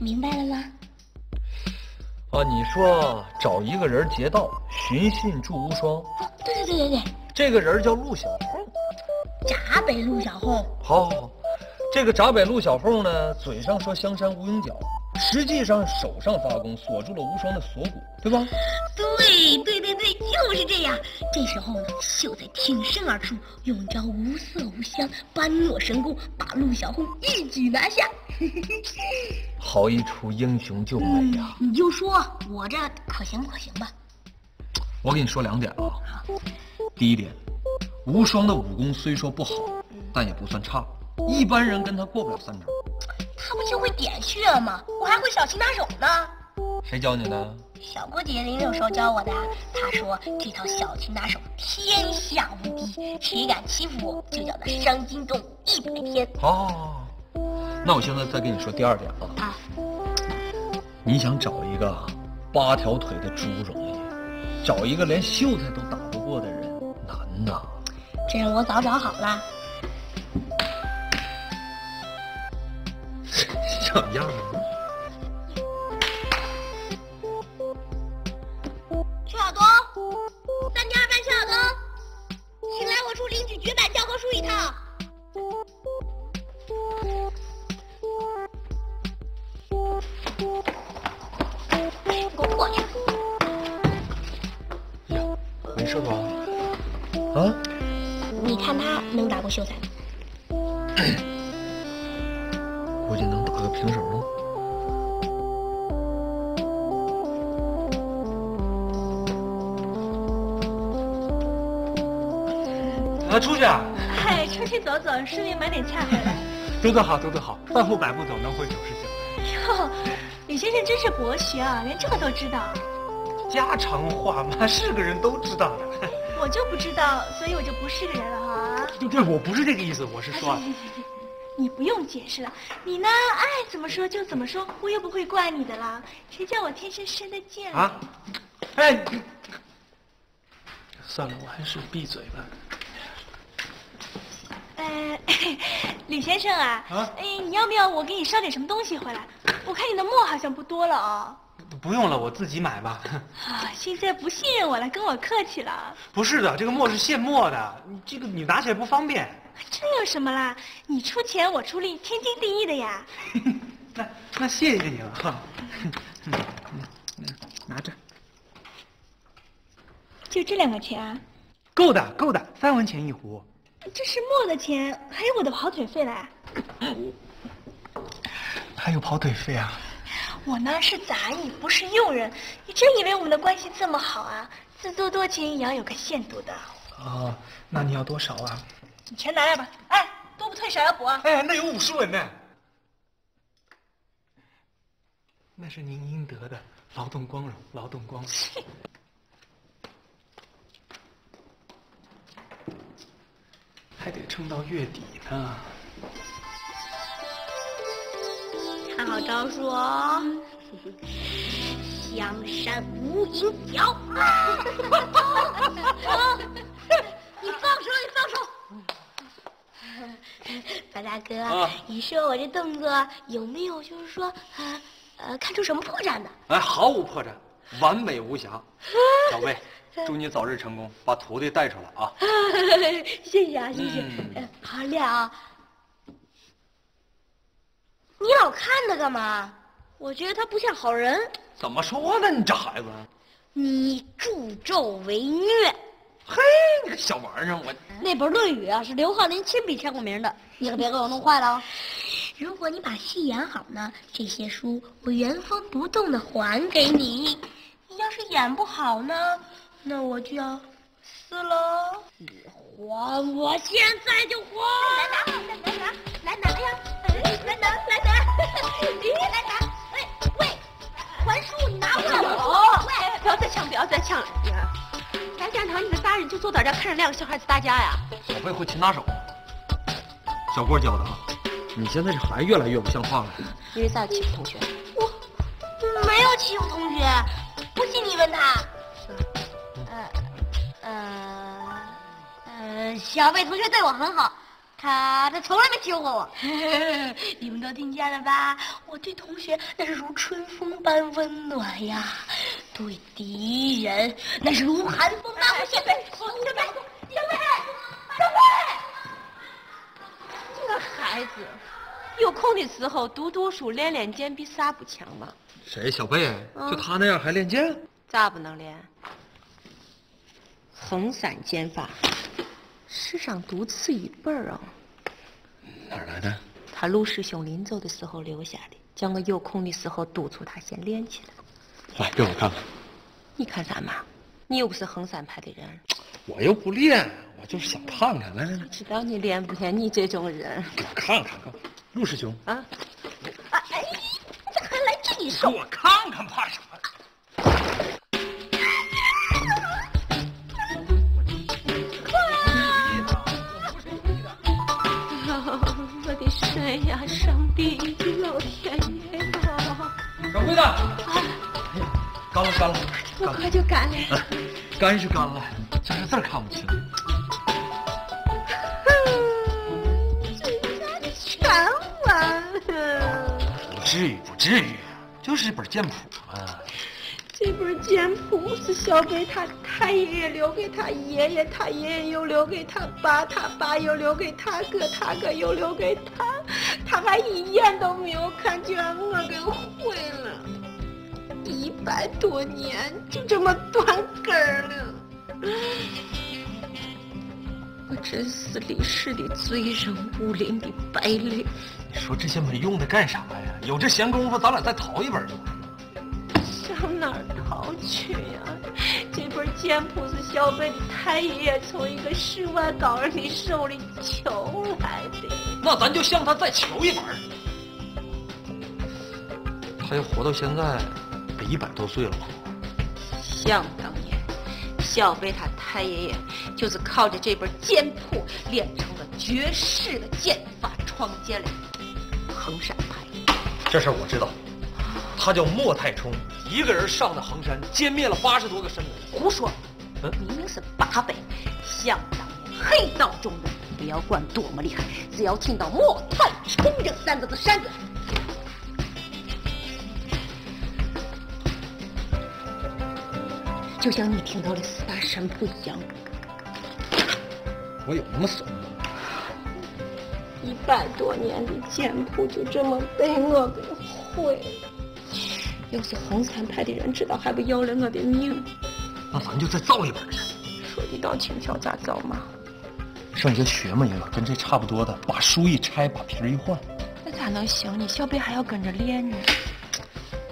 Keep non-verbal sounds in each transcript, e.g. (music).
明白了吗？啊，你说找一个人劫道，寻衅助无双。对对对对对，这个人叫陆小凤。闸北陆小凤。好，好，好。这个闸北陆小凤呢，嘴上说香山无影脚，实际上手上发功锁住了无双的锁骨，对吧？对对对对，就是这样。这时候呢，秀才挺身而出，用招无色无香般若神功，把陆小凤一举拿下。(laughs) 好一出英雄救美呀！你就说我这可行不可行吧？我跟你说两点啊。第一点，无双的武功虽说不好，但也不算差。一般人跟他过不了三招，他不就会点穴吗？我还会小擒拿手呢。谁教你的？小郭姐姐临走时候教我的。她说这套小擒拿手天下无敌，谁敢欺负我，就叫他伤筋动骨一百天。哦，那我现在再跟你说第二点啊。啊。你想找一个八条腿的猪容易，找一个连秀才都打不过的人难呐。这样我早找好了。(laughs) 小样吗？顺便买点菜回来。走走好，走走好，半步百步走，能回九十九。哟，李先生真是博学啊，连这个都知道。家常话嘛，是个人都知道的。我就不知道，所以我就不是个人了哈。对对，我不是这个意思，我是说。你不用解释了，你呢爱怎么说就怎么说，我又不会怪你的啦。谁叫我天生生的贱啊？哎，算了，我还是闭嘴吧。呃，(laughs) 李先生啊，啊哎，你要不要我给你捎点什么东西回来？我看你的墨好像不多了哦。不用了，我自己买吧。(laughs) 啊，现在不信任我了，跟我客气了。不是的，这个墨是现墨的，你这个你拿起来不方便。这有什么啦？你出钱我出力，天经地义的呀。(laughs) 那那谢谢你了哈。拿着。就这两个钱啊？够的，够的，三文钱一壶。这是墨的钱，还有我的跑腿费嘞。还有跑腿费啊？我呢是杂役，不是佣人。你真以为我们的关系这么好啊？自作多情也要有个限度的。哦，那你要多少啊？你全拿来吧，哎，多不退少要补啊！哎，那有五十文呢，那是您应得的，劳动光荣，劳动光荣。(laughs) 还得撑到月底呢。看好招数哦，香山无影脚。(laughs) 你放手，你放手。白大哥，你说我这动作有没有就是说，呃呃，看出什么破绽的？哎，毫无破绽，完美无瑕。小魏，(laughs) 祝你早日成功，把徒弟带出来啊！(laughs) 谢谢啊，谢谢。好练啊！你老看他干嘛？我觉得他不像好人。怎么说呢？你这孩子，你助纣为虐。嘿，你个小玩意儿，我 (laughs) 那本《论语》啊是刘浩林亲笔签过名的，你可别给我弄坏了哦。如果你把戏演好呢，这些书我原封不动的还给你；你要是演不好呢，那我就要死了。你还我，现在就还！来拿，来拿，来拿呀！来拿，来拿，来拿！哎喂，还书你拿过来！哦，喂，不要再抢，不要再抢了！来讲堂，你们仨人就坐在这看着两个小孩子打架呀？小贝会擒拿手，小郭教的啊。你现在这孩子越来越不像话了。你是在欺负同学？我没有欺负同学，不信你问他。呃呃呃，小贝同学对我很好，他他从来没欺负过我。(laughs) 你们都听见了吧？我对同学那是如春风般温暖呀，对敌人那是如寒风般我小贝，小贝，小贝，小贝，这个孩子，有空的时候读读书，练练剑，比啥不强吗？谁？小贝？就他那样还练剑？咋不能练？衡山剑法，世上独此一本啊！哪儿来的？他陆师兄临走的时候留下的，叫我有空的时候督促他先练起来。来，给我看看。你看啥嘛？你又不是衡山派的人。我又不练，我就是想看看。来来来，知道你练不练？你这种人。给我看看，陆师兄。啊。哎，你咋还来这一手？给我看看，怕啥？掌柜的，干了干了，这么快就干了？干是干了，就是字看不清。这家全完了。不至于，不至于，就是一本剑谱嘛。这本剑谱是小北他太爷爷留给他爷爷，他爷爷又留给他爸，他爸又留给他哥，他哥又留给他，他还一眼都没有看，就让我给百多年就这么断根儿了，我真是李氏的罪人，武林的败类。你说这些没用的干啥呀？有这闲工夫，咱俩再淘一本就完了。上哪儿淘去呀？这本剑谱是小贝的太爷爷从一个世外高人的手里求来的。那咱就向他再求一本。他要活到现在，得一百多岁了吧？想当年，小贝他太爷爷就是靠着这本剑谱练成了绝世的剑法，创建了衡山派。这事我知道。他叫莫太冲，一个人上的衡山，歼灭了八十多个山贼。胡说！明明是八百。想当年黑道中人，不要管多么厉害，只要听到莫太冲这三个字，闪子，就像你听到的四大神谱一样。我有那么怂吗？一百多年的剑谱就这么被我给毁了。要是衡山派的人知道，还不要了我的命？那咱就再造一本去。说的倒轻巧，咋造嘛？剩下学没了，跟这差不多的，把书一拆，把皮一换。那咋能行呢？小贝还要跟着练呢。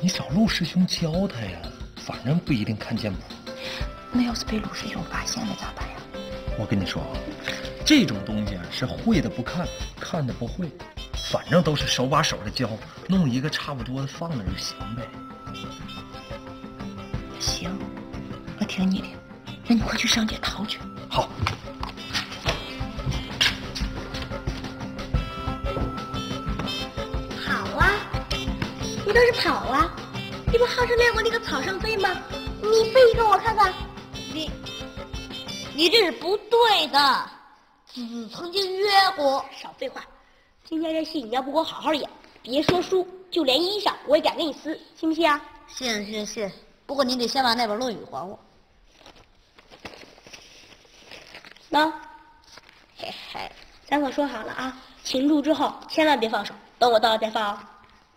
你找陆师兄教他呀，反正不一定看剑谱。那要是被鲁师兄发现了咋办呀？我跟你说啊，这种东西是会的不看，看的不会，反正都是手把手的教，弄一个差不多的放那就行呗。行，我听你的。那你快去上街淘去。好。跑啊！你倒是跑啊！你不号称练过那个草上飞吗？你飞一个我看看。你，这是不对的。子曾经约过。少废话！今天这戏你要不给我好好演，别说书，就连衣裳我也敢给你撕，信不信啊？信信信。不过你得先把那本《论语》还我。那，嘿嘿，咱可说好了啊，擒住之后千万别放手，等我到了再放，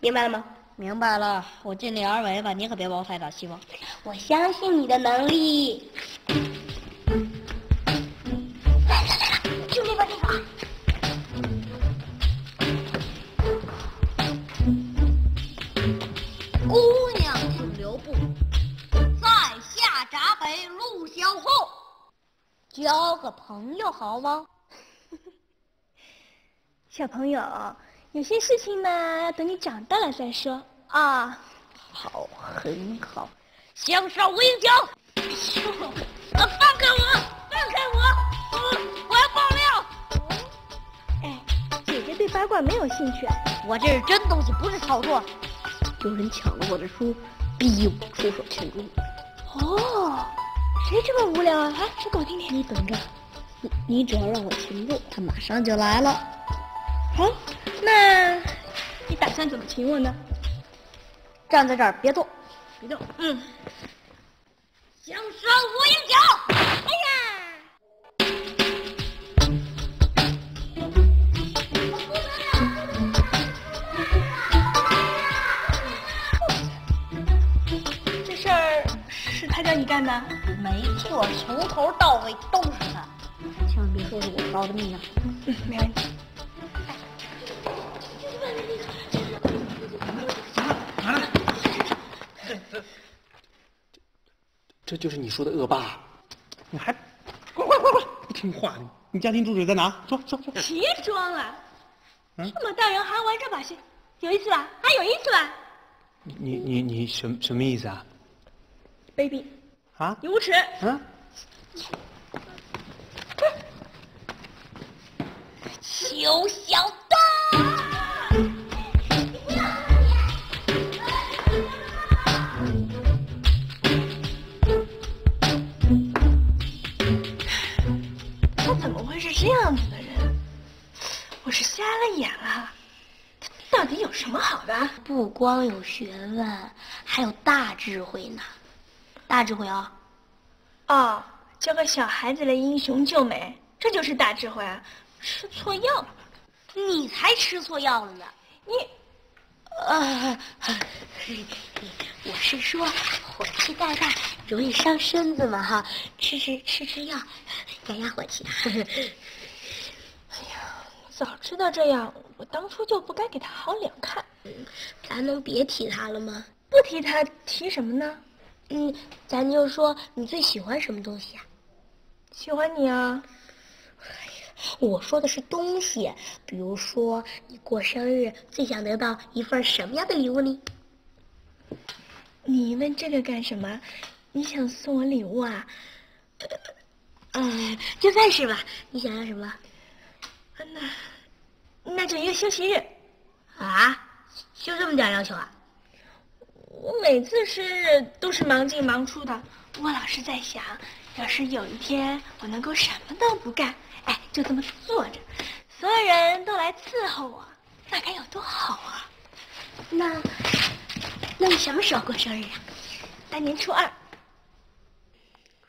明白了吗？明白了，我尽力而为吧，你可别把我太大希望。我相信你的能力。朋友好吗？(laughs) 小朋友，有些事情呢，等你长大了再说啊。好，很好。向上无影脚。放开我！放开我！我要爆料。哎，姐姐对八卦没有兴趣。我这是真东西，不是炒作。有人抢了我的书，逼我出手擒住。哦，谁这么无聊啊？啊，说给我听听。你等着，你你只要让我擒住，他马上就来了。好，那你打算怎么请我呢？站在这儿别动，别动。嗯。向上无影脚。哎呀！这事儿是他叫你干的？没错，从头到尾都是他。千万别说是我告的密啊。嗯，没问题。拿来。这这这就是你说的恶霸，你还滚滚滚滚！不听话的，你家庭住址在哪？说说说。别装了，这么大人还玩这把戏，有意思吧？还，有意思吧？你你你你什么什么意思啊？baby，啊？你无耻！啊？邱小蛋。他怎么会是这样子的人？我是瞎了眼了。他到底有什么好的？不光有学问，还有大智慧呢。大智慧啊！哦，教个小孩子的英雄救美，这就是大智慧啊！吃错药了，你才吃错药了呢。你，呃，我是说火气太大，容易伤身子嘛哈，吃吃吃吃药，压压火气。(laughs) 早知道这样，我当初就不该给他好脸看。咱能别提他了吗？不提他，提什么呢？嗯，咱就说你最喜欢什么东西啊、喜欢你啊！我说的是东西，比如说你过生日最想得到一份什么样的礼物呢？你问这个干什么？你想送我礼物啊？呃，就算是吧。你想要什么？那那就一个休息日。啊？就这么点要求啊？我每次生日都是忙进忙出的，我老是在想，要是有一天我能够什么都不干，哎，就这么坐着，所有人都来伺候我，那该有多好啊！那，那你什么时候过生日啊？大年初二。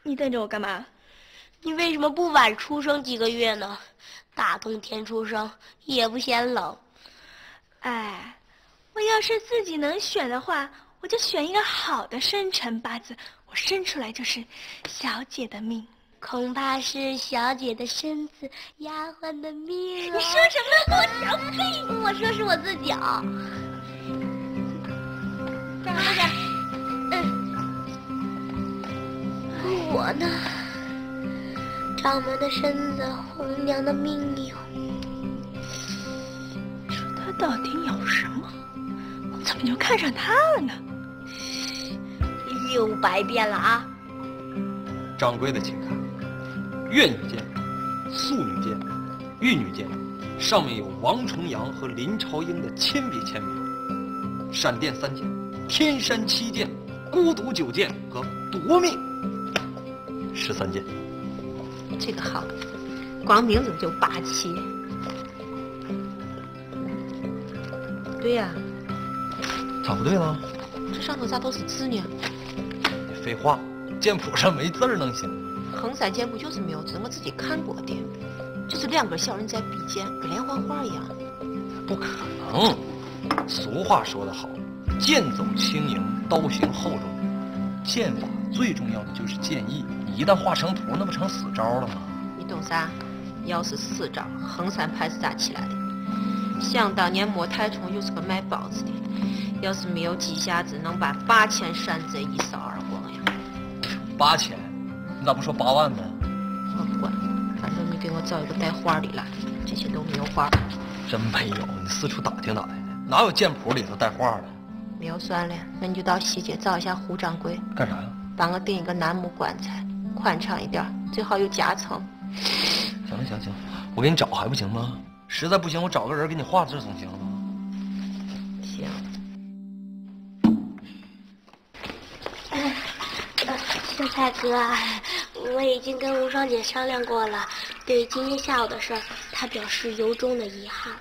你瞪着我干嘛？你为什么不晚出生几个月呢？大冬天出生也不嫌冷。哎，我要是自己能选的话，我就选一个好的生辰八字，我生出来就是小姐的命。恐怕是小姐的身子，丫鬟的命、你说什么？我小呸！我说是我自己啊。干嘛去？嗯，我呢？掌门的身子，红娘的命哟。说他到底有什么？我怎么就看上他了呢？又白变了啊！掌柜的，请看，越女剑、素女剑、玉女剑，上面有王重阳和林朝英的亲笔签名。闪电三剑、天山七剑、孤独九剑和夺命十三剑。这个好，光名字就霸气。对呀、咋不对了？这上头咋都是字呢？你废话，剑谱上没字儿能行？衡山剑谱就是没有字，我自己看过的，就是两个小人在比剑，跟连环画一样。不可能。俗话说得好，剑走轻盈，刀行厚重。剑法最重要的就是剑意，你一旦画成图，那不成死招了吗？你懂啥？要是死招，衡山派是咋起来的？想当年莫太冲就是个卖包子的，要是没有几下子，能把八千山贼一扫而光呀！八千，你咋不说八万呢？我不管，反正你给我找一个带花的来，这些都没有花。真没有，你四处打听打听的，哪有剑谱里头带画的？没有算了，那你就到西街找一下胡掌柜，干啥呀？帮我订一个楠木棺材，宽敞一点，最好有夹层。行了行行，我给你找还不行吗？实在不行，我找个人给你画字总行了呃，秀才哥，我已经跟吴双姐商量过了，对今天下午的事儿，她表示由衷的遗憾。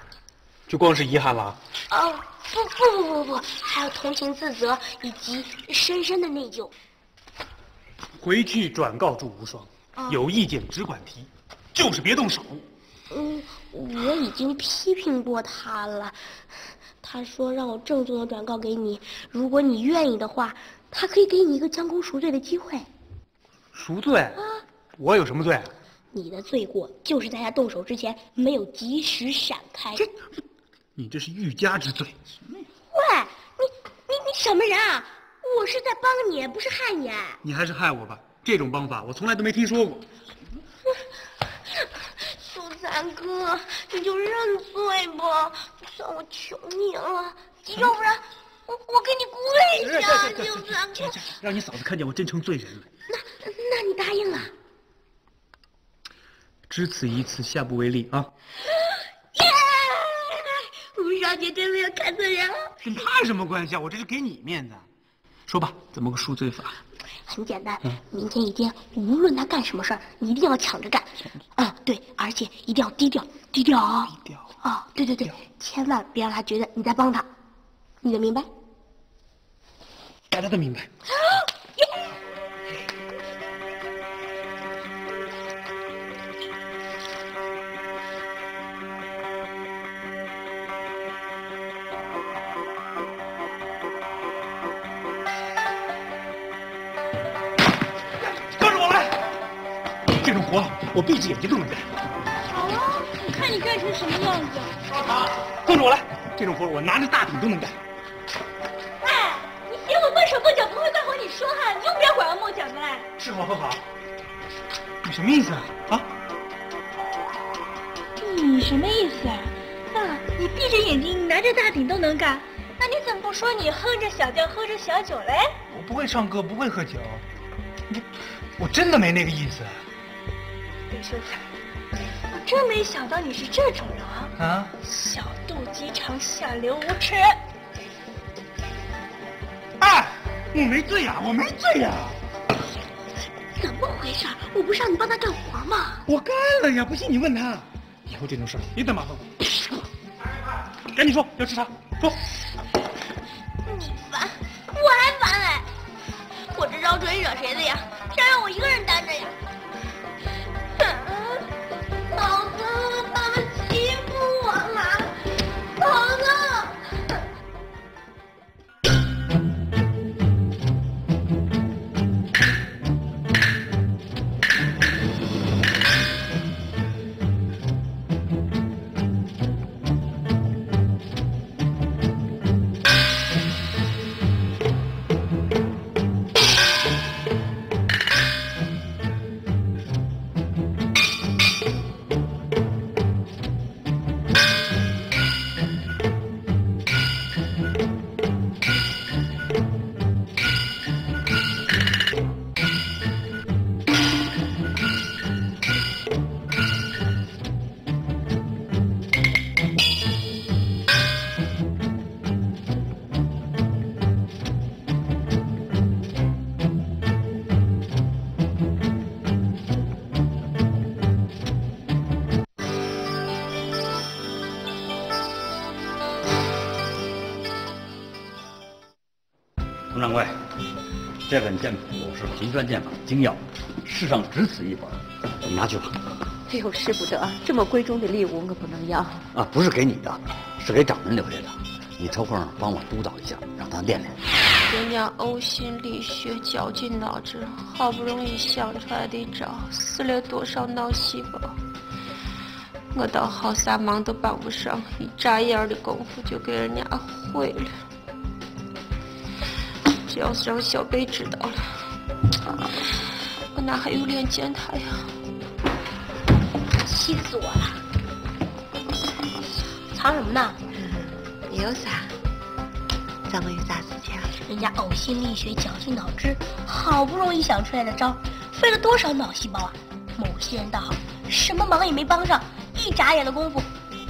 就光是遗憾了？哦，不不不不不，还有同情、自责以及深深的内疚。回去转告祝无双，有意见只管提，就是别动手。嗯，我已经批评过他了。他说让我郑重的转告给你，如果你愿意的话，他可以给你一个将功赎罪的机会。赎罪？啊，我有什么罪？你的罪过就是在他动手之前没有及时闪开。这，你这是欲加之罪。喂，你你你什么人啊？我是在帮你，不是害你。你还是害我吧，这种帮法我从来都没听说过。苏三哥，你就认罪吧，算我求你了。要不然，我我给你跪下，苏三哥。让你嫂子看见我真成罪人了。那那你答应了？只此一次，下不为例啊！耶！(laughs) 吴少姐真没有看错人了。跟他什么关系啊？我这是给你面子。说吧，怎么个赎罪法？很简单，明天一天，无论他干什么事儿，你一定要抢着干。啊，对，而且一定要低调，低调啊！低调啊！对对对，千万别让他觉得你在帮他，你能明白？大家都明白。我我闭着眼睛都能干。好啊，你看你干成什么样子？好，跟着我来，这种活我拿着大鼎都能干。哎，你嫌我笨手笨脚，不会干活，你说哈，你就不要拐弯抹角的嘞。是好和好，你什么意思啊？啊？你什么意思啊？啊，你闭着眼睛拿着大饼都能干，那你怎么不说你哼着小调喝着小酒嘞？我不会唱歌，不会喝酒，我我真的没那个意思。李秀才，我真没想到你是这种人啊！啊，小肚鸡肠，下流无耻！哎，我没醉呀，我没醉呀！怎么回事？我不是让你帮他干活吗？我干了呀！不信你问他。以后这种事别再麻烦我。赶紧说，要吃啥？说。你烦，我还烦哎！我这招准惹谁的呀？这本剑谱是平川剑法精要，世上只此一本，你拿去吧。哎呦，使不得，这么贵重的礼物我不能要。啊，不是给你的，是给掌门留下的。你抽空帮我督导一下，让他练练。人家呕心沥血，绞尽脑汁，好不容易想出来的招，死了多少脑细胞？我倒好啥忙都帮不上，一眨眼的功夫就给人家毁了。这要是让小贝知道了，我哪还有脸见他呀？气死我了！藏什么呢？没有啥，咱们有啥事情？人家呕心沥血，绞尽脑汁，好不容易想出来的招，费了多少脑细胞啊！某些人倒好，什么忙也没帮上，一眨眼的功夫，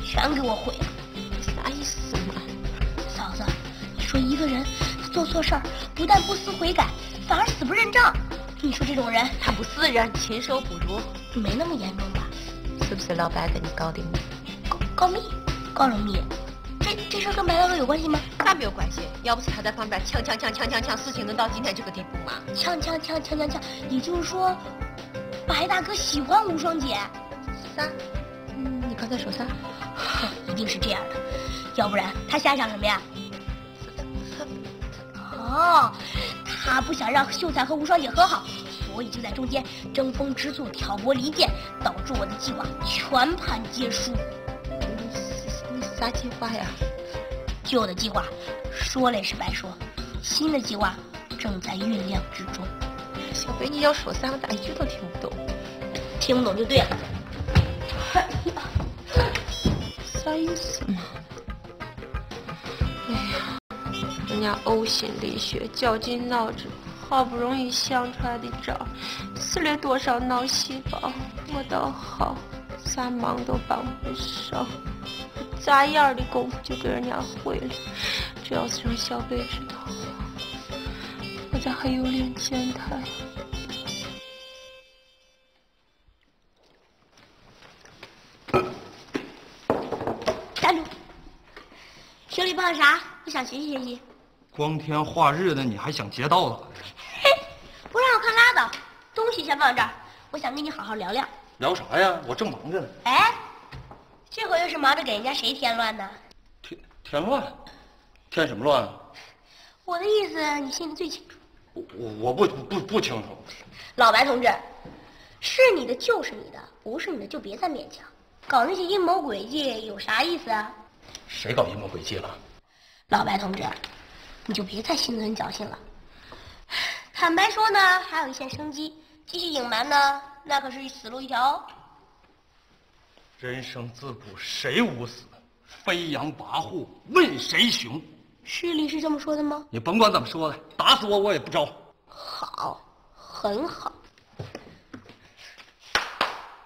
全给我毁了。啥意思。做错事儿，不但不思悔改，反而死不认账。你说这种人，他不死人，禽兽不如，没那么严重吧？是不是老白跟你告的密？告告密？告了密？这这事跟白大哥有关系吗？那没有关系，要不是他在旁边呛呛呛呛呛呛，事情能到今天这个地步吗？呛呛呛呛呛呛，也就是说，白大哥喜欢无双姐。啥？嗯，你刚才说啥？(laughs) 一定是这样的，要不然他瞎想什么呀？哦，他不想让秀才和无双姐和好。所以就在中间争风吃醋、挑拨离间，导致我的计划全盘皆输。你啥计划呀？旧的计划说了也是白说，新的计划正在酝酿之中。小飞，你要说啥，我咋一句都听不懂？听不懂就对了。啥意思嘛？人家呕心沥血，绞尽脑汁。好不容易想出来的招，死了多少脑细胞？我倒好，啥忙都帮不上，眨眼的功夫就给人家毁了。这要是让小贝知道，我咋还有脸见他呀？站住！手里抱啥？不想学习学习？光天化日的，你还想劫道了？嘿？不让我看拉倒，东西先放这儿，我想跟你好好聊聊。聊啥呀？我正忙着呢。哎，这回又是忙着给人家谁添乱呢？添添乱？添什么乱啊？我的意思你心里最清楚。我我不不不清楚。老白同志，是你的就是你的，不是你的就别再勉强，搞那些阴谋诡计有啥意思啊？谁搞阴谋诡计了？老白同志，你就别再心存侥幸了。坦白说呢，还有一线生机；继续隐瞒呢，那可是死路一条哦。人生自古谁无死，飞扬跋扈问谁雄？诗里是这么说的吗？你甭管怎么说的，打死我我也不招。好，很好。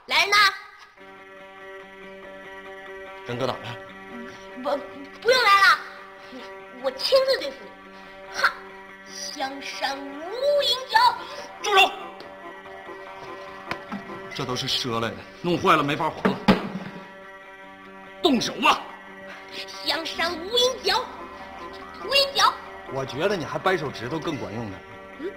来人呐！人哥哪呢？不，不用来了，我亲自对付你。哈！香山无影脚，住手！这都是赊来的，弄坏了没法还了。动手吧！香山无影脚，无影脚。我觉得你还掰手指头更管用呢。嗯。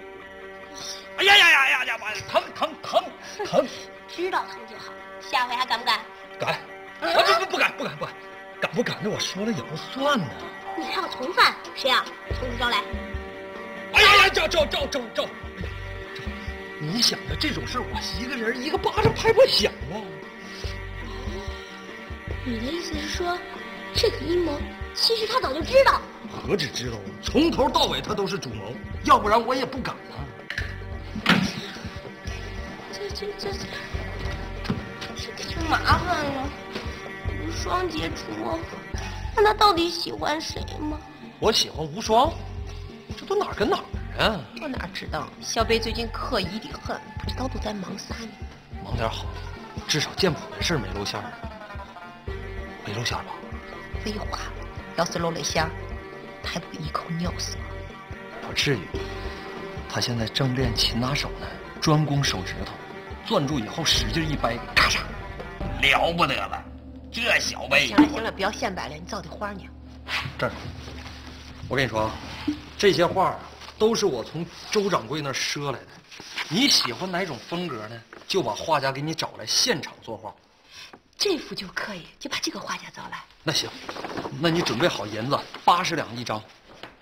哎呀呀呀呀呀！疼疼疼疼！(laughs) 知道疼就好，下回还敢不敢？敢！啊不不不敢不敢不敢，敢不敢的我说了也不算呢。你还有从犯？谁啊？从实招来。哎呀呀，赵赵赵赵赵，你想的这种事我一个人一个巴掌拍不响啊！你的意思是说，这个阴谋其实他早就知道？何止知道，从头到尾他都是主谋，要不然我也不敢啊。这这这这这挺麻烦了。无双姐主他到底喜欢谁吗？我喜欢无双。这都哪儿跟哪儿啊？我哪知道？小贝最近可疑的很，不知道都在忙啥呢。忙点好，至少剑谱的事没露馅儿。没露馅吧？废话，要是露了馅儿，他还不一口尿死我？不至于。他现在正练擒拿手呢，专攻手指头，攥住以后使劲一掰，咔嚓，了不得了。这小辈。行了行了，不要显摆了，你造的画呢？这儿，我跟你说啊。这些画都是我从周掌柜那儿赊来的。你喜欢哪种风格呢？就把画家给你找来现场作画。这幅就可以，就把这个画家找来。那行，那你准备好银子，八十两一张。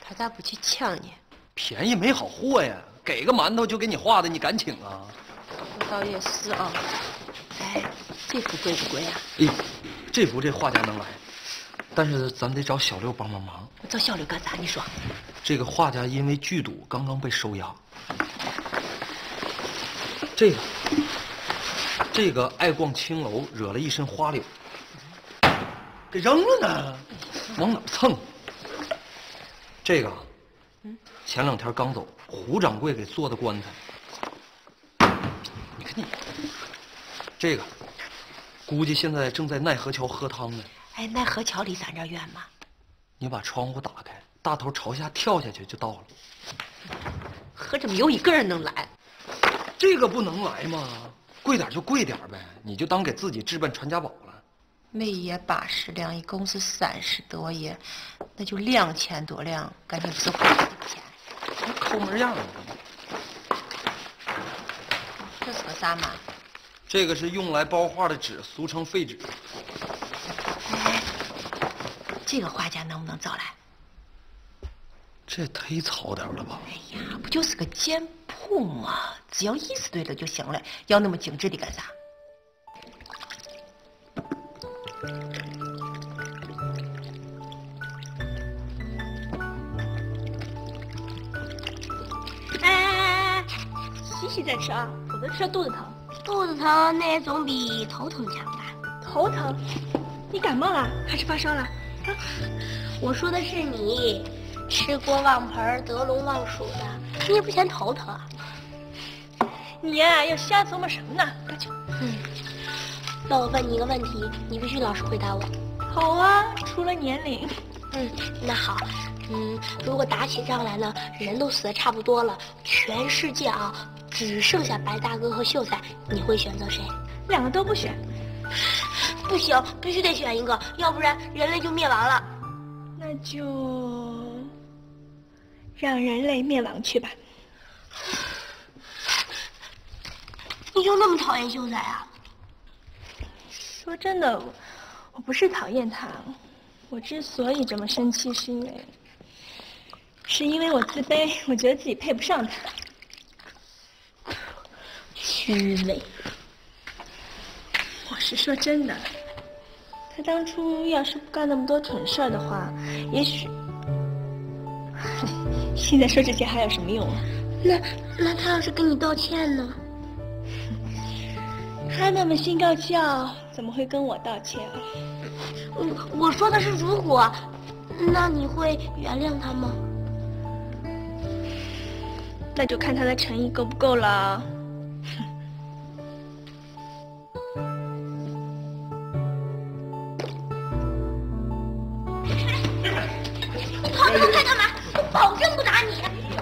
他咋不去抢呢？便宜没好货呀！给个馒头就给你画的，你敢请啊？我倒也是啊。哎，这幅贵不贵啊？哎，这幅这画家能来，但是咱得找小六帮帮忙。找小六干啥？你说。这个画家因为剧赌刚刚被收押。这个，这个爱逛青楼，惹了一身花柳，给扔了呢，往哪蹭？这个，前两天刚走，胡掌柜给做的棺材。你看你，这个，估计现在正在奈何桥喝汤呢。哎，奈何桥离咱这远吗？你把窗户打开。大头朝下跳下去就到了，合着没有一个人能来，这个不能来吗？贵点就贵点呗，你就当给自己置办传家宝了。每页八十两，一共是三十多页，那就两千多两，感觉不是花的钱。你抠门样啊！这是个啥嘛？这个是用来包画的纸，俗称废纸。这个画家能不能找来？这也忒糙点了吧？哎呀，不就是个简谱吗？只要意思对了就行了，要那么精致的干啥？哎，洗洗再吃啊，否则吃了肚子疼。肚子疼那也总比头疼强吧？头疼？你感冒了还是发烧了？啊我说的是你，吃锅忘盆得龙忘鼠的，你也不嫌头疼啊？你呀，又瞎琢磨什么呢？快去。嗯，那我问你一个问题，你必须老实回答我。好啊，除了年龄。嗯，那好。嗯，如果打起仗来呢，人都死的差不多了，全世界啊，只剩下白大哥和秀才，你会选择谁？两个都不选。(laughs) 不行，必须得选一个，要不然人类就灭亡了。那就让人类灭亡去吧。你就那么讨厌秀才啊？说真的，我不是讨厌他，我之所以这么生气，是因为，是因为我自卑，我觉得自己配不上他。虚伪。我是说真的，他当初要是不干那么多蠢事儿的话，也许 (laughs)…… 现在说这些还有什么用啊？那那他要是跟你道歉呢？(laughs) 他那么心高气傲，怎么会跟我道歉啊？我我说的是如果，那你会原谅他吗？那就看他的诚意够不够了。保证不打你。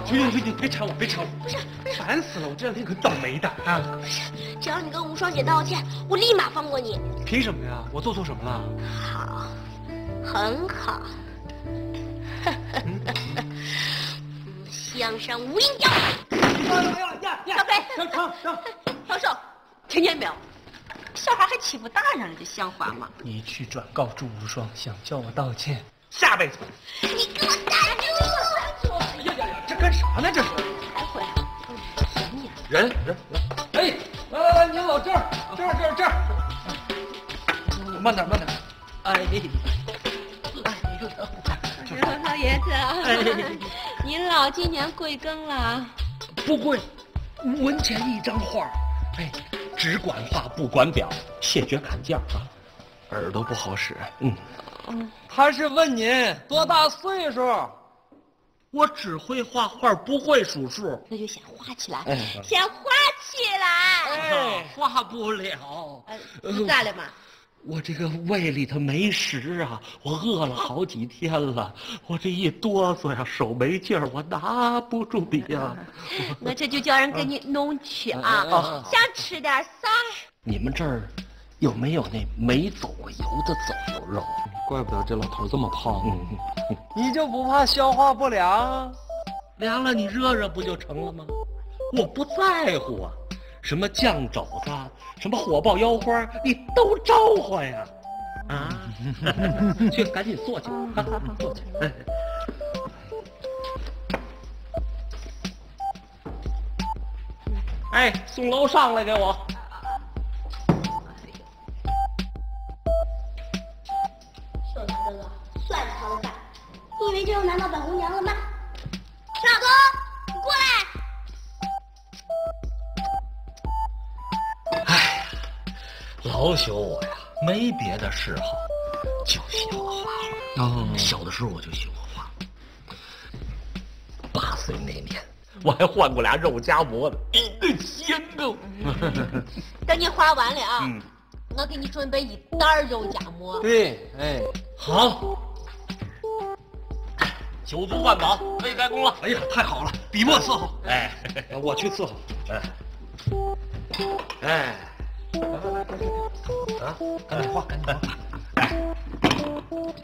别别别别缠我，别缠我！不是不是，烦死了！我这两天可倒霉的啊！不是，只要你跟吴双姐道歉，我立马放过你。凭什么呀？我做错什么了？好，很好。香山无影脚。呀呀呀呀！小飞，停停停！放手！听见没有？小孩还欺负大人了，这像话吗？你去转告祝无双，想叫我道歉，下辈子。你给我干啥呢？这是。才回来。什么呀？人人人，哎，来来来，您老这儿这儿这儿这儿，慢点慢点。哎，老爷子，您老今年贵庚了？不贵，五文钱一张画，哎，只管画不管表，谢绝砍价啊。耳朵不好使。嗯，他是问您多大岁数？我只会画画，不会数数。那就先画起来，哎先画起来。哎，画不了。呃，咋了嘛？我这个胃里头没食啊，我饿了好几天了，我这一哆嗦呀，手没劲儿，我拿不住笔呀。(laughs) 我这就叫人给你弄去啊啊！想吃点啥？你们这儿有没有那没走过油的走油肉？怪不得这老头这么胖。嗯，你就不怕消化不良？凉了你热热不就成了吗？我不在乎啊，什么酱肘子，什么火爆腰花，你都招呼呀！啊，(laughs) 去赶紧坐去，坐去。哎哎，送楼上来给我。朽我呀，没别的嗜好，就喜欢画画。哦小的时候我就喜欢画。八岁那年，我还换过俩肉夹馍呢，一顿鲜够。等你画完了啊，嗯，我给你准备一袋肉夹馍。对，哎，好。酒足饭饱，可以开工了。哎呀，太好了，笔墨伺候。哎，(laughs) 我去伺候。哎，哎，来来来，啊，赶紧画，赶紧画。哎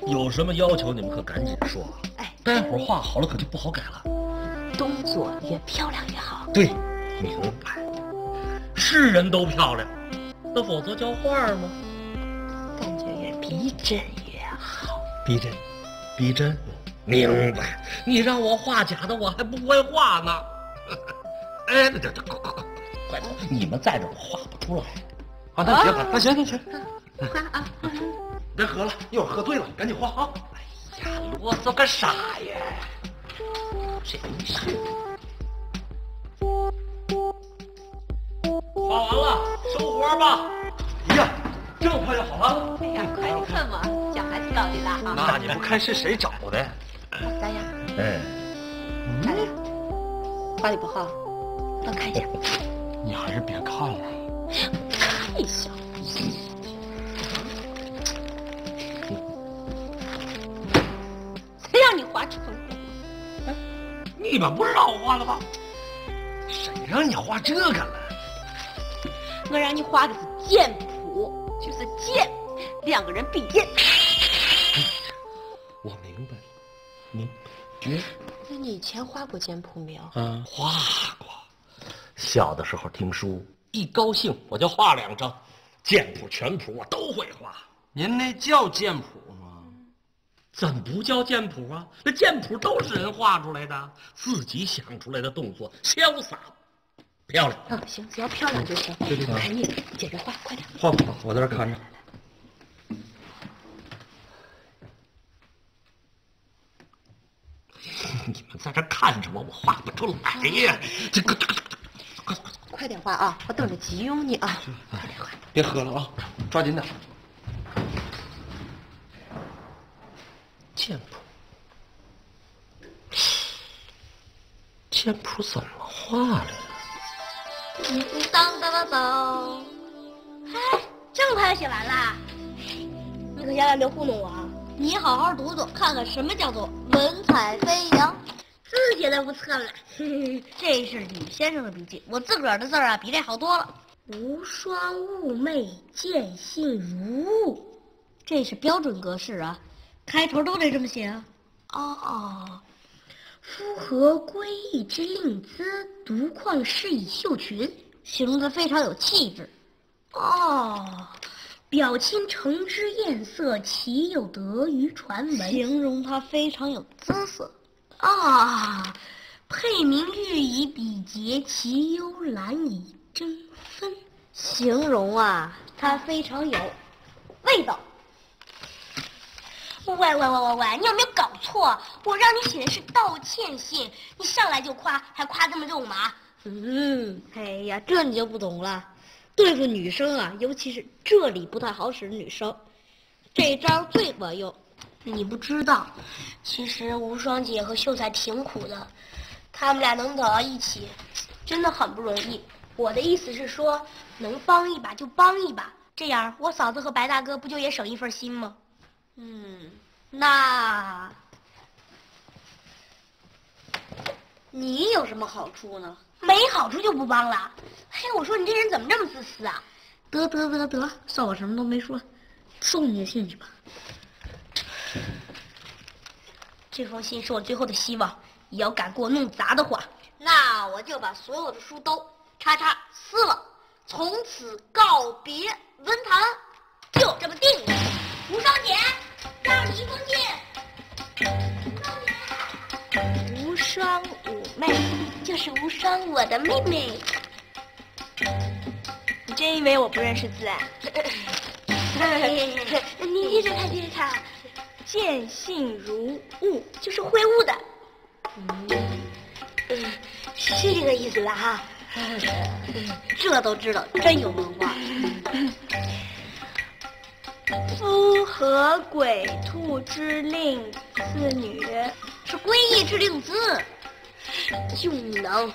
有什么要求你们可赶紧说。哎，待会儿画好了可就不好改了。动作越漂亮越好。对，明白。是人都漂亮，那否则叫画吗？感觉越逼真越好。逼真，逼真，明白。你让我画假的，我还不会画呢。(laughs) 哎，这这这，快快快，快走！你们在这我画不出来。啊，那行，那行行行，花啊！别喝了，一会儿喝醉了，赶紧画啊！哎呀，啰嗦个啥呀？真是。画完了，收活吧。哎呀，这么快就好了？哎呀，快看嘛，小孩子搞的啦啊！那你不看是谁找的？咋样？哎，咋样？画的不好，我看一下。你还是别看了。看一下。谁让你画成的？你们不让我画了吗？谁让你画这个了？我让你画的是剑谱，就是剑，两个人比剑。我明白了，明白。绝那你以前画过剑谱没有？嗯，画过。小的时候听书，一高兴我就画两张，剑谱、全谱我都会画。您那叫剑谱吗？怎么不叫剑谱啊？那剑谱都是人画出来的，自己想出来的动作，潇洒，漂亮。啊，行，只要漂亮就行。对对对我看你接着画，快点。画不好，我在这看着。(laughs) 你们在这看着我，我画不出来呀！这个，快快快点画啊！我等着急用你啊！快点画。别喝了啊，抓紧点。剑谱，剑谱怎么画的呀？嗯当当当当！嗨，这么快就写完了？你可千万别糊弄我啊！你好好读读，看看什么叫做文采飞扬。字写的不错了，(laughs) 这是李先生的笔记，我自个儿的字儿啊比这好多了。无双寤寐，见信如晤，这是标准格式啊，开头都得这么写啊。哦，夫何归意之令姿，独旷适以秀群，形容他非常有气质。哦，表亲承之艳色，岂有得于传闻，形容他非常有姿色。啊，配名玉以比劫，其幽兰以争分，形容啊，他非常有味道。喂喂喂喂喂，你有没有搞错？我让你写的是道歉信，你上来就夸，还夸这么肉麻。嗯，哎呀，这你就不懂了。对付女生啊，尤其是这里不太好使的女生，这招最管用。你不知道，其实无双姐和秀才挺苦的，他们俩能走到一起，真的很不容易。我的意思是说，能帮一把就帮一把，这样我嫂子和白大哥不就也省一份心吗？嗯，那你有什么好处呢？没好处就不帮了。嘿，我说你这人怎么这么自私啊？得得得得，算我什么都没说，送你的信去吧。这封信是我最后的希望，你要敢给我弄砸的话，那我就把所有的书都叉叉撕了，从此告别文坛，就这么定了。无双姐，让你一封信。无双五妹，就是无双我的妹妹。你真以为我不认识字啊？(laughs) (laughs) 你接着看，接着看。见信如晤，就是会晤的。是这个意思了哈。这都知道，真有文化。夫何鬼兔之令次女，是归义之令字，就能。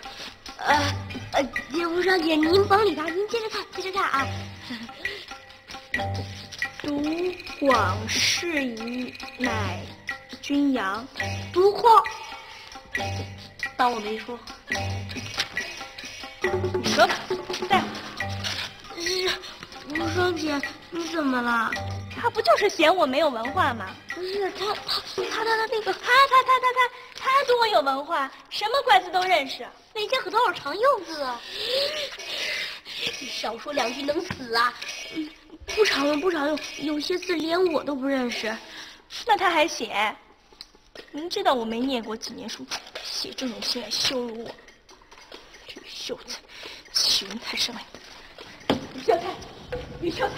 呃呃，无双姐，您甭理他，您接着看，接着看啊。广适宜，乃君阳。独况，当我没说。你说吧，再。无双姐，你怎么了？他不就是嫌我没有文化吗？不是他他他他他那个他他他他他他多有文化，什么怪字都认识。那些和多少常用字？你少说两句能死啊！不常用不常用，有些字连我都不认识。那他还写？明知道我没念过几年书，写这种信来羞辱我。这个秀才，欺人太甚了！李秀才，李秀才，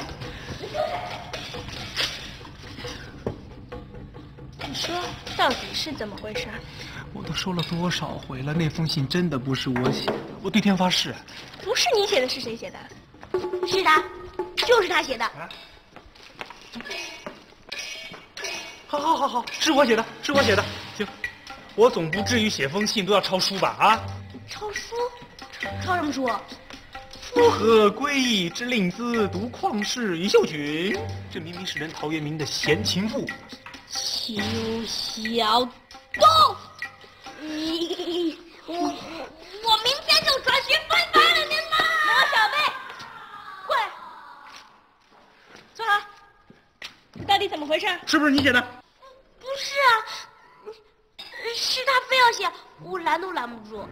李秀才！你说到底是怎么回事？我都说了多少回了，那封信真的不是我写的，我对天发誓。不是你写的，是谁写的？是他，就是他写的。好好好好，是我写的，是我写的。行，我总不至于写封信都要抄书吧？啊？抄书？抄什么书？夫何归意之令兹读旷世与秀群？这明明是人陶渊明的闲情赋。邱小东，你到底怎么回事？是不是你写的？不是啊，是他非要写，我拦都拦不住。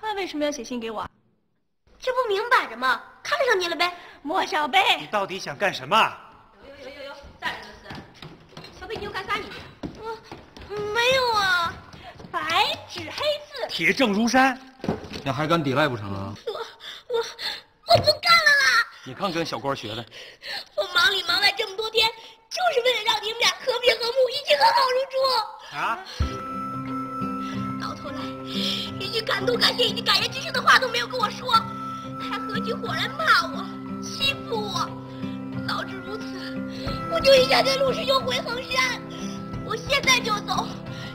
他为什么要写信给我？这不明摆着吗？看上你了呗。莫小贝，你到底想干什么？有有有有有，咋了这是？小贝，你又干啥呢？没有啊，白纸黑字，铁证如山。你还敢抵赖不成啊？我我我不干了啦！你看跟小官学的。我忙里忙外这么多天，就是为了让你们俩和平和睦，一起和好如初。啊！到头来，一句感动、感谢一句感言之声的话都没有跟我说，还合起伙来骂我、欺负我。早知如此，我就应该跟陆师兄回衡山。我现在就走，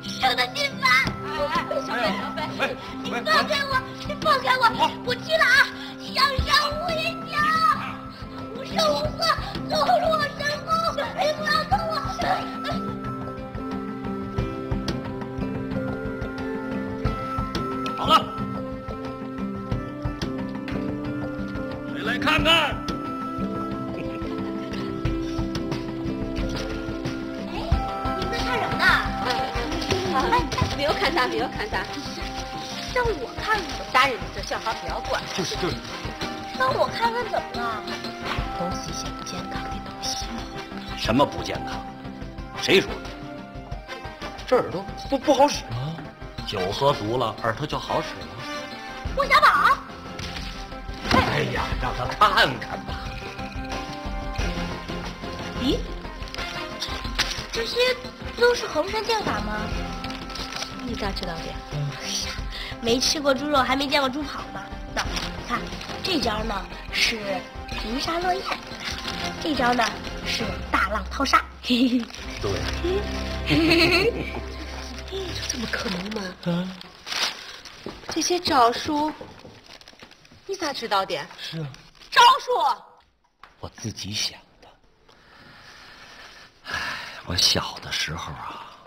省得心烦。哎哎，小贝小贝，你放开我！你放开我！我去了啊！向上无影脚，无声无色，走入我谁来看看？不要看啥，没有看啥，让我看看。大人这小孩不要管。就是就是。让我看看怎么了？都是些不健康的东西。什么不健康？谁说的？这耳朵不不好使吗？酒喝足了，耳朵就好使了。郭小宝。让他看看吧。咦，这些都是衡山剑法吗？你咋知道的？哎呀，没吃过猪肉，还没见过猪跑吗？那你看这招呢是平沙落雁，这招呢是大浪淘沙。对。(laughs) (laughs) 怎么可能吗？嗯。这些招数，你咋知道的？是啊。招数，我自己想的。唉，我小的时候啊，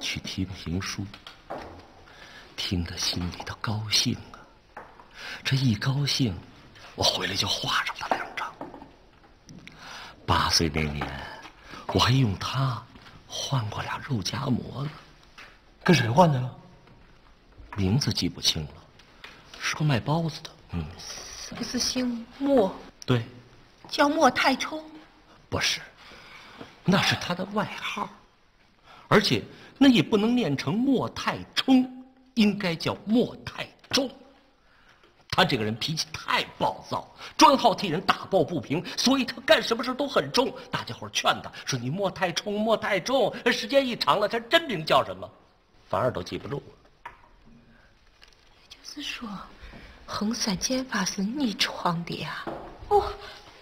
去听评书。听得心里头高兴啊！这一高兴，我回来就画上他两张。八岁那年，我还用它换过俩肉夹馍呢。跟谁换的？名字记不清了，是个卖包子的。嗯，是不是姓莫？对，叫莫太冲。不是，那是他的外号，而且那也不能念成莫太冲。应该叫莫太重。他这个人脾气太暴躁，专好替人打抱不平，所以他干什么事都很重。大家伙劝他说：“你莫太冲，莫太重。”时间一长了，他真名叫什么，反而都记不住了。就是说，衡山剑法是你创的呀？不，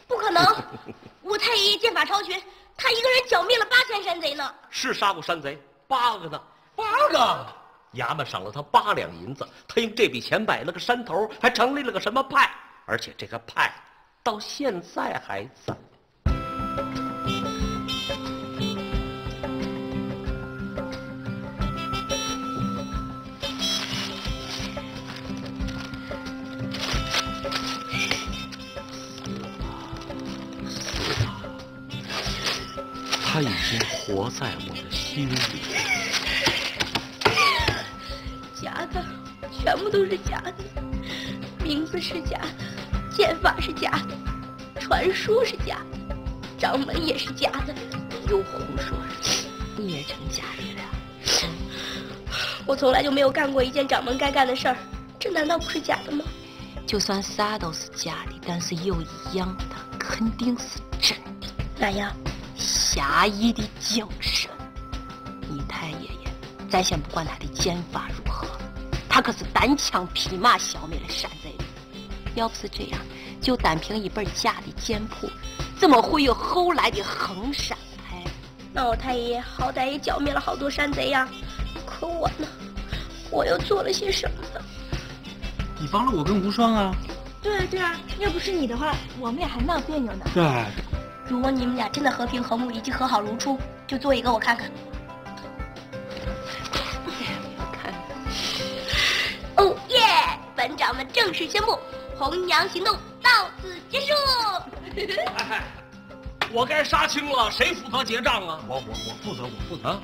不可能！(laughs) 武太爷爷剑法超群，他一个人剿灭了八千山贼呢。是杀过山贼，八个呢，八个。衙门赏了他八两银子，他用这笔钱买了个山头，还成立了个什么派，而且这个派到现在还在。经活在我的心里。(laughs) 假的，全部都是假的，名字是假的，剑法是假的，传说是假的，掌门也是假的，又胡说，你也成假的了。我从来就没有干过一件掌门该干的事儿，这难道不是假的吗？就算啥都是假的，但是有一样，它肯定是真的。哪样？侠义的精神。你太爷爷，咱先不管他的剑法如何，他可是单枪匹马消灭了山贼的。要不是这样，就单凭一本假的剑谱，怎么会有后来的衡山派？那我太爷爷好歹也剿灭了好多山贼呀。可我呢？我又做了些什么呢？你帮了我跟无双啊！对啊对啊，要不是你的话，我们俩还闹别扭呢。对。如果你们俩真的和平和睦，以及和好如初，就做一个我看看。看。(laughs) 哦耶！本掌门正式宣布，红娘行动到此结束。(laughs) 我该杀青了，谁负责结账啊？我我我负责，我负责。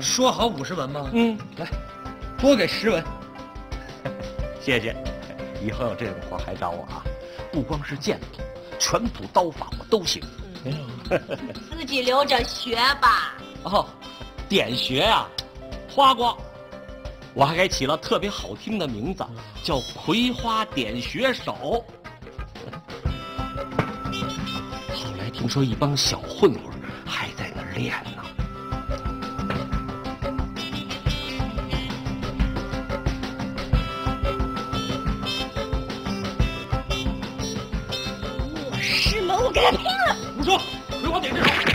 说好五十文吗？嗯，来，多给十文。(laughs) 谢谢，以后有这种活还找我啊！不光是剑谱，全谱刀法我都行。(laughs) 自己留着学吧。哦，点穴呀，花光。我还给起了特别好听的名字，叫葵花点穴手。后来听说一帮小混混还在那练呢。我师门，我！点穴手。